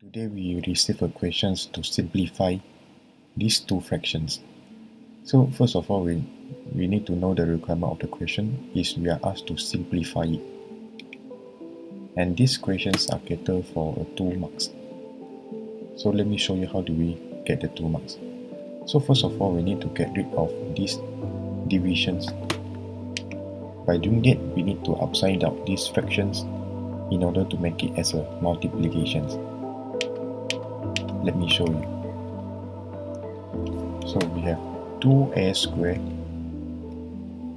Today we receive a questions to simplify these two fractions. So first of all, we, we need to know the requirement of the question is we are asked to simplify it. And these questions are catered for a 2 marks. So let me show you how do we get the 2 marks. So first of all, we need to get rid of these divisions. By doing that, we need to upside down these fractions in order to make it as a multiplications. Let me show you. So we have 2a squared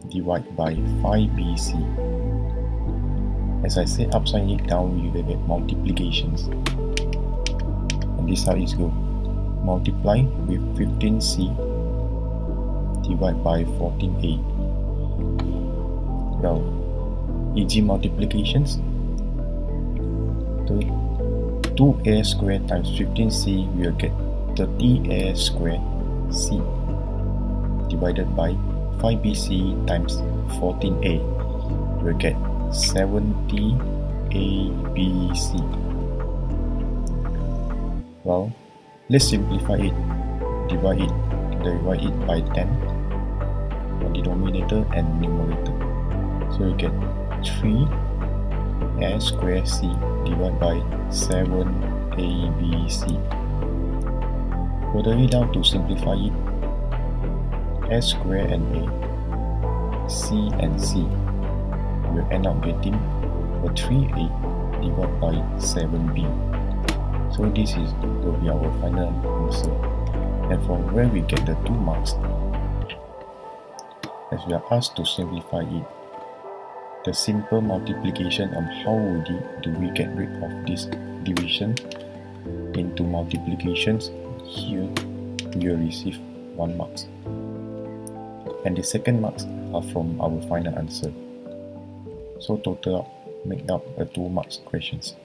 divided by 5bc. As I said, upside it down, we will get multiplications. And this how it goes. Multiply with 15c divided by 14a. Well, easy multiplications. 2a squared times 15c we will get 30a squared c divided by 5bc times 14a we will get 70abc well let's simplify it. Divide it divide it by 10 on denominator and numerator. So you get 3 a squared c divided by 7abc. Further it down to simplify it, a squared and a, c and c will end up getting a 3a divided by 7b. So this is will be our final answer. And from where we get the 2 marks, as we are asked to simplify it, the simple multiplication on how do we get rid of this division into multiplications? Here you receive 1 marks. And the second marks are from our final answer. So total up make up a 2 marks questions